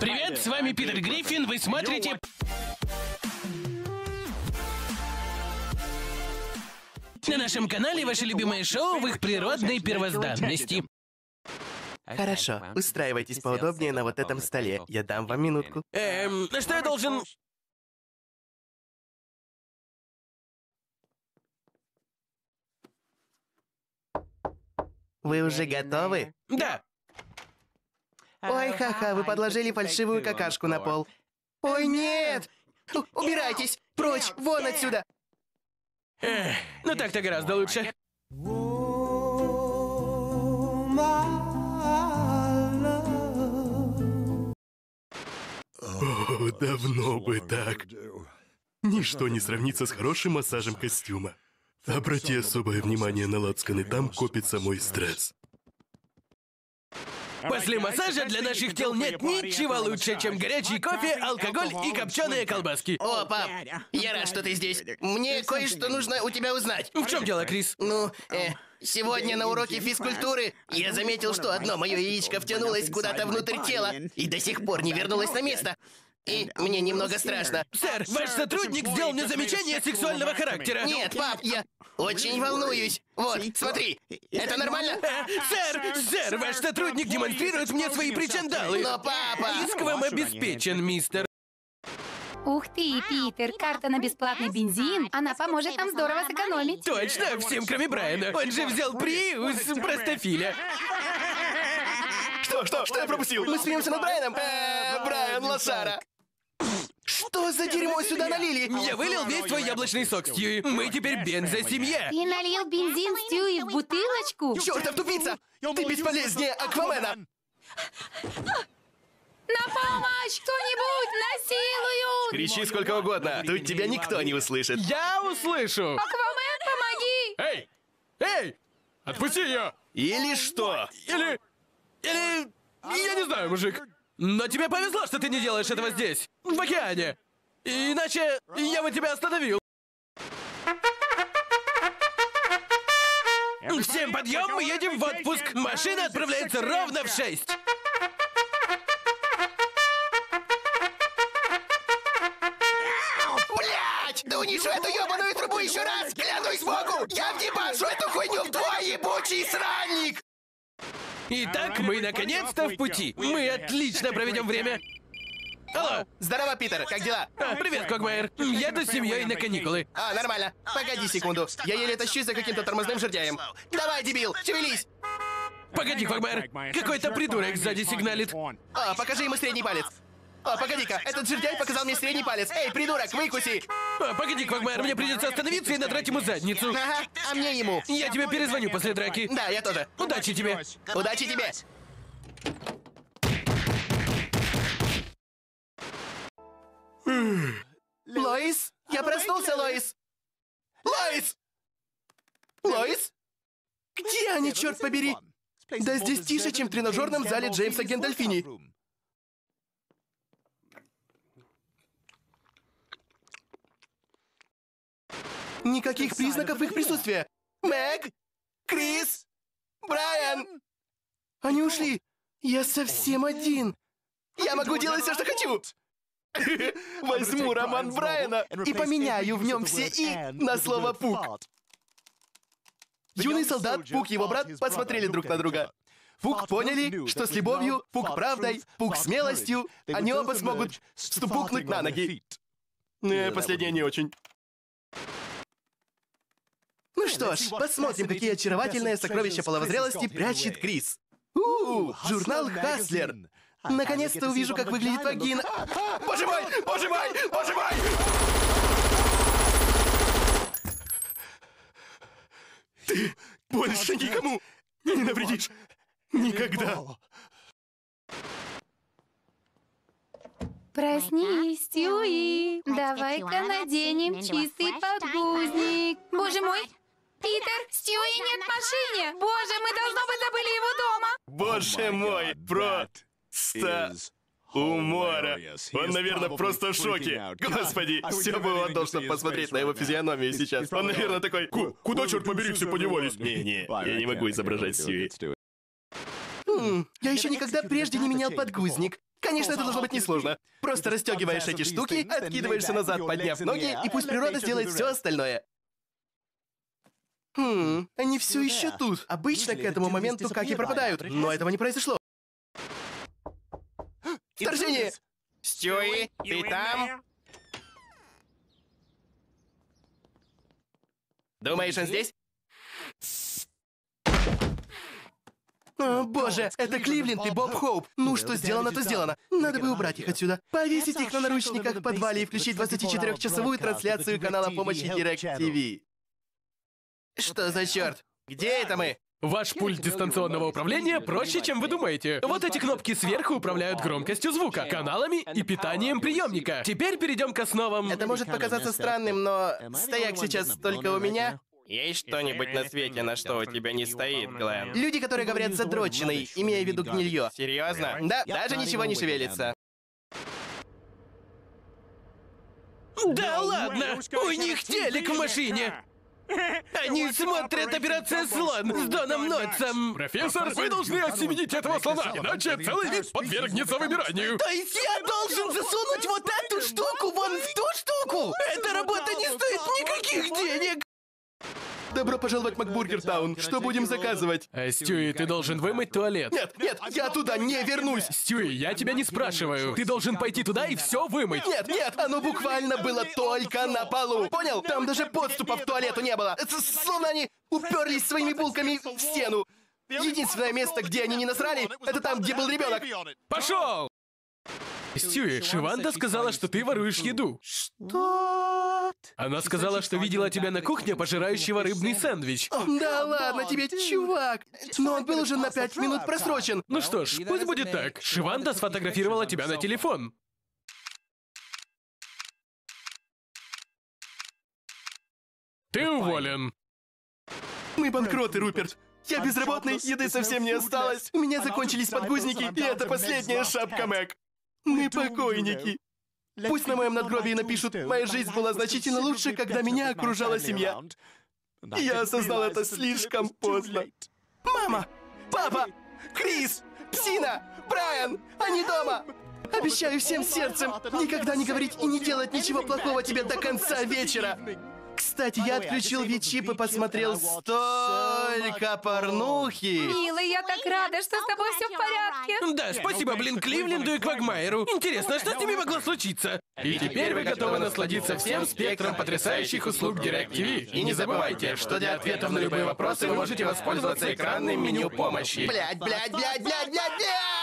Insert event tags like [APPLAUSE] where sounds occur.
Привет, с вами Питер Гриффин, вы смотрите... На нашем канале ваше любимое шоу в их природной первозданности. Хорошо, устраивайтесь поудобнее на вот этом столе. Я дам вам минутку. Эм, что я должен... Вы уже готовы? Да. Ой, ха-ха, вы подложили фальшивую какашку на пол. Ой, нет! У- Убирайтесь! Прочь! Вон отсюда! Эх, ну так-то гораздо лучше. О, давно бы так. Ничто не сравнится с хорошим массажем костюма. Обрати особое внимание на лацканы, там копится мой стресс. После массажа для наших тел нет ничего лучше, чем горячий кофе, алкоголь и копченые колбаски. О, пап, я рад, что ты здесь. Мне кое-что нужно у тебя узнать. В чем дело, Крис? Ну, э, сегодня на уроке физкультуры я заметил, что одно мое яичко втянулось куда-то внутрь тела и до сих пор не вернулось на место. И мне немного страшно. Сэр, ваш сотрудник сделал мне замечание сексуального характера. Нет, пап, я очень волнуюсь. Вот, смотри, это нормально? [LAUGHS] Сэр, сэр, ваш сотрудник демонстрирует мне свои причиндалы. Но, папа... Иск вам обеспечен, мистер. Ух ты, Питер, карта на бесплатный бензин. Она поможет нам здорово сэкономить. Точно, всем кроме Брайана. Он же взял приус простофиля. Что, что, что я пропустил? Мы смеемся над Брайаном? Э, Брайан Лошара. Что за дерьмо сюда налили? Я вылил весь твой яблочный сок, Стьюи. Мы теперь бензо-семья. Ты налил бензин Стюи в бутылочку? Чёртов тупица! Ты бесполезнее Аквамена! На помощь! Кто-нибудь! Насилуют! Кричи сколько угодно, тут тебя никто не услышит. Я услышу. Аквамен, помоги! Эй! Эй! Отпусти ее! Или что? Или... Или... Я не знаю, мужик. Но тебе повезло, что ты не делаешь этого здесь, в океане. Иначе я бы тебя остановил. Всем подъем, мы едем в отпуск. Машина отправляется ровно в шесть. Блять! Да уничу эту ебаную трубу еще раз! Клянусь богу! Я вдебашу эту хуйню в твой ебучий сранник! Итак, мы наконец-то в пути. Мы отлично проведем время. Алло. Здорово, Питер, как дела? А, привет, Когмайер. Еду с семьей на каникулы. А, нормально. Погоди секунду. Я еле тащусь за каким-то тормозным жердяем. Давай, дебил, шевелись! Погоди, Когмайер. Какой-то придурок сзади сигналит. А, покажи ему средний палец. А, погоди-ка, этот жердяй показал мне средний палец. Эй, придурок, выкуси! А, погоди, Когмайер, мне придется остановиться и надрать ему задницу. Ага, а мне ему. Я тебе перезвоню после драки. Да, я тоже. Удачи тебе. Удачи тебе! Лоис? Я проснулся, Лоис! Лоис! Лоис? Где они, черт побери? Да здесь тише, чем в тренажерном зале Джеймса Гендальфини. Никаких признаков их присутствия. Мэг? Крис? Брайан? Они ушли. Я совсем один. Я могу делать все, что хочу. [LAUGHS] Возьму роман Брайана и поменяю в нем все «и» на слово «пук». Юный солдат, Пук и его брат посмотрели друг на друга. Пук поняли, что с любовью, Пук правдой, Пук смелостью, они оба смогут ступукнуть на ноги. Э, последнее не очень. Ну что ж, посмотрим, какие очаровательные сокровища половозрелости прячет Крис. У, журнал Хаслер. Наконец-то увижу, как выглядит вагина. Боже мой! Боже мой! Боже мой! Ты больше никому не навредишь. Никогда. Проснись, Стюи. Давай-ка наденем чистый подгузник. Боже мой! Питер, Стюи нет в машине! Боже, мы должно быть забыли его дома! Боже мой, просто умора. Он, наверное, просто в шоке. [LAUGHS] Господи, все бы отдал, чтобы посмотреть на его физиономию сейчас. Он, наверное, такой, «Ку- куда, черт побери, все подевались? Не-не, я не могу изображать Сьюи. Хм, я еще никогда прежде не менял подгузник. Конечно, это должно быть несложно. Просто расстегиваешь эти штуки, откидываешься назад, подняв ноги, и пусть природа сделает все остальное. Хм, они все еще тут. Обычно к этому моменту как и пропадают, но этого не произошло. Вторжение! Стюи, ты там? Думаешь, он здесь? О, боже, это Кливленд и Боб Хоуп. Ну, что сделано, то сделано. Надо бы убрать их отсюда. Повесить их на наручниках в подвале и включить 24-часовую трансляцию канала помощи Direct TV. Что за черт? Где это мы? Ваш пульт дистанционного управления проще, чем вы думаете. Вот эти кнопки сверху управляют громкостью звука, каналами и питанием приемника. Теперь перейдем к основам. Это может показаться странным, но стояк сейчас только у меня. Есть что-нибудь на свете, на что у тебя не стоит, Глэм? Люди, которые говорят задроченный, имея в виду гнилье. Серьезно? Да, даже ничего не шевелится. Да ладно! У них телек в машине! Они смотрят «Операция Слон» с Доном Нотсом. Профессор, вы должны осеменить этого слона, иначе целый вид подвергнется вымиранию. То есть я должен засунуть вот эту штуку вон в ту штуку? Эта работа не стоит никаких денег! Добро пожаловать в Макбургер Таун. Что будем заказывать? А, Стюи, ты должен вымыть туалет. Нет, нет, я туда не вернусь! Стюи, я тебя не спрашиваю. Ты должен пойти туда и все вымыть. Нет, нет, оно буквально было только на полу. Понял? Там даже подступа в туалету не было. Это Словно они уперлись своими булками в стену. Единственное место, где они не насрали, это там, где был ребенок. Пошел! Стюи, Шиванда сказала, что ты воруешь еду. Что? Она сказала, что видела тебя на кухне, пожирающего рыбный сэндвич. Да ладно тебе, чувак! Но он был уже на пять минут просрочен. Ну что ж, пусть будет так. Шиванда сфотографировала тебя на телефон. Ты уволен. Мы банкроты, Руперт. Я безработный, еды совсем не осталось. У меня закончились подгузники, и это последняя шапка, Мэг. Мы покойники. Пусть на моем надгробии напишут, моя жизнь была значительно лучше, когда меня окружала семья. Я осознал это слишком поздно. Мама! Папа! Крис! Псина! Брайан! Они дома! Обещаю всем сердцем никогда не говорить и не делать ничего плохого тебе до конца вечера. Кстати, я отключил вичип и посмотрел столько порнухи. Милый, я так рада, что с тобой все в порядке. Да, спасибо, блин, Кливленду и Квагмайеру. Интересно, что с ними могло случиться? И теперь вы готовы насладиться всем спектром потрясающих услуг DirecTV. И не забывайте, что для ответов на любые вопросы вы можете воспользоваться экранным меню помощи. Блять, блять, блять, блять, блять, блять!